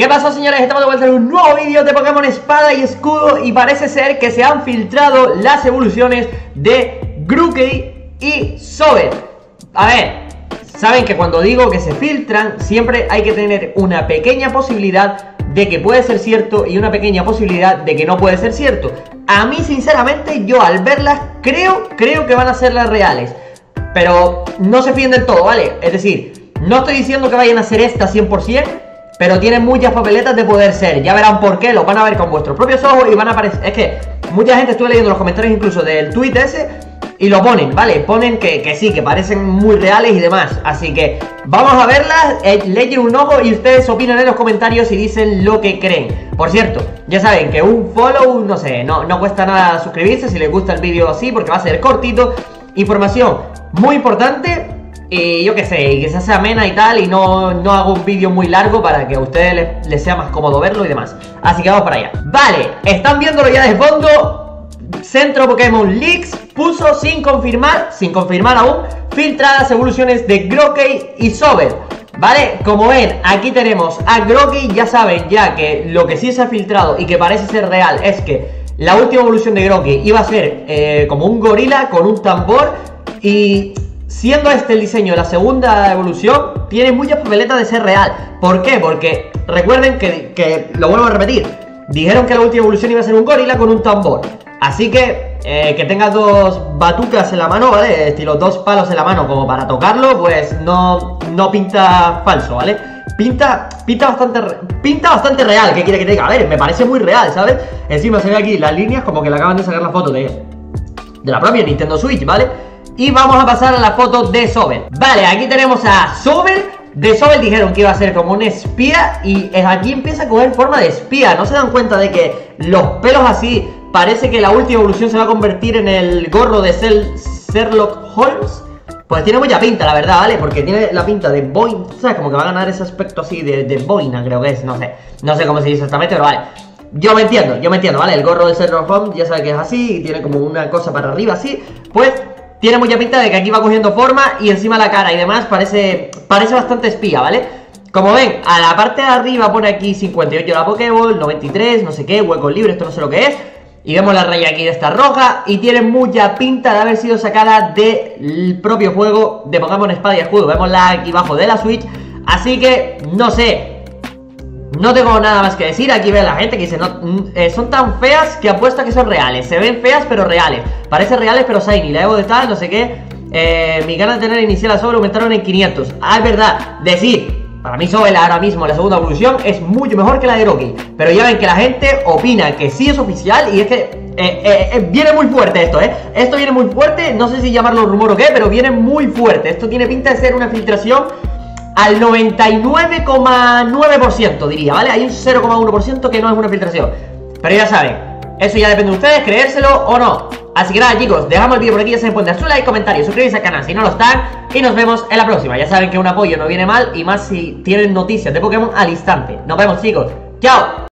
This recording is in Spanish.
¿Qué pasó señores? Estamos de vuelta en un nuevo vídeo de Pokémon Espada y Escudo y parece ser que se han filtrado las evoluciones de Grookey y Sobel. A ver, saben que cuando digo que se filtran siempre hay que tener una pequeña posibilidad de que puede ser cierto y una pequeña posibilidad de que no puede ser cierto. A mí sinceramente yo al verlas creo, creo que van a ser las reales. Pero no se fíen del todo, ¿vale? Es decir, no estoy diciendo que vayan a ser estas 100%, pero tienen muchas papeletas de poder ser. Ya verán por qué, lo van a ver con vuestros propios ojos y van a aparecer. Es que mucha gente estuve leyendo los comentarios incluso del tweet ese y lo ponen, ¿vale? Ponen que, sí, que parecen muy reales y demás. Así que vamos a verlas, eh, leyen un ojo y ustedes opinan en los comentarios y dicen lo que creen. Por cierto, ya saben que un follow, no sé, no, no cuesta nada suscribirse si les gusta el vídeo así porque va a ser cortito. Información muy importante y yo qué sé, y que se hace amena y tal, y no, no hago un vídeo muy largo para que a ustedes les, sea más cómodo verlo y demás. Así que vamos para allá. Vale, están viéndolo ya de fondo. Centro Pokémon Leaks puso sin confirmar, sin confirmar aún, filtradas evoluciones de Grokey y Sobel. ¿Vale? Como ven, aquí tenemos a Grokey, ya saben ya que lo que sí se ha filtrado y que parece ser real es que la última evolución de Grokey iba a ser eh, como un gorila con un tambor y Siendo este el diseño la segunda evolución, tiene muchas papeletas de ser real. ¿Por qué? Porque recuerden que, lo vuelvo a repetir, dijeron que la última evolución iba a ser un gorila con un tambor. Así que eh, que tengas dos batucas en la mano, ¿vale? Estilo dos palos en la mano como para tocarlo, pues no, no pinta falso, ¿vale? Pinta, pinta bastante pinta bastante real, ¿qué quiere que te diga? A ver, me parece muy real, ¿sabes? Encima se ve aquí las líneas como que le acaban de sacar la foto de, de la propia Nintendo Switch, ¿vale? Y vamos a pasar a la foto de Sobel Vale, aquí tenemos a Sobel De Sobel dijeron que iba a ser como un espía Y aquí empieza a coger forma de espía ¿No se dan cuenta de que los pelos así Parece que la última evolución se va a convertir en el gorro de Sherlock Holmes pues tiene mucha pinta, la verdad, ¿vale? Porque tiene la pinta de boina, ¿sabes? Como que va a ganar ese aspecto así de, de boina, creo que es, no sé. No sé cómo se dice exactamente, pero vale. Yo me entiendo, yo me entiendo, ¿vale? El gorro de Sherlock Holmes ya sabe que es así y tiene como una cosa para arriba así. Pues tiene mucha pinta de que aquí va cogiendo forma y encima la cara y demás parece, parece bastante espía, ¿vale? Como ven, a la parte de arriba pone aquí 58 la Pokéball, 93, no sé qué, hueco libre, esto no sé lo que es. Y vemos la raya aquí de esta roja y tiene mucha pinta de haber sido sacada del propio juego de Pokémon Espada y Escudo. Vemos la aquí abajo de la Switch, así que no sé, no tengo nada más que decir, aquí ve la gente que dice, no, mm, eh, son tan feas que apuesta que son reales. Se ven feas pero reales. Parecen reales pero shiny. La Evo de tal, no sé qué. Eh, mis ganas de tener inicial a sobre aumentaron en 500. Ah, es verdad. Decir, para mí Sobel ahora mismo la segunda evolución es mucho mejor que la de Rocky. Pero ya ven que la gente opina que sí es oficial y es que eh, viene muy fuerte esto, ¿eh? Esto viene muy fuerte, no sé si llamarlo rumor o qué, pero viene muy fuerte. Esto tiene pinta de ser una filtración al 99,9% diría, ¿vale? Hay un 0,1% que no es una filtración. Pero ya saben, eso ya depende de ustedes, creérselo o no. Así que nada chicos, dejamos el vídeo por aquí, ya saben, poner su like, comentario, suscribirse al canal si no lo están Y nos vemos en la próxima, ya saben que un apoyo no viene mal y más si tienen noticias de Pokémon al instante Nos vemos chicos, chao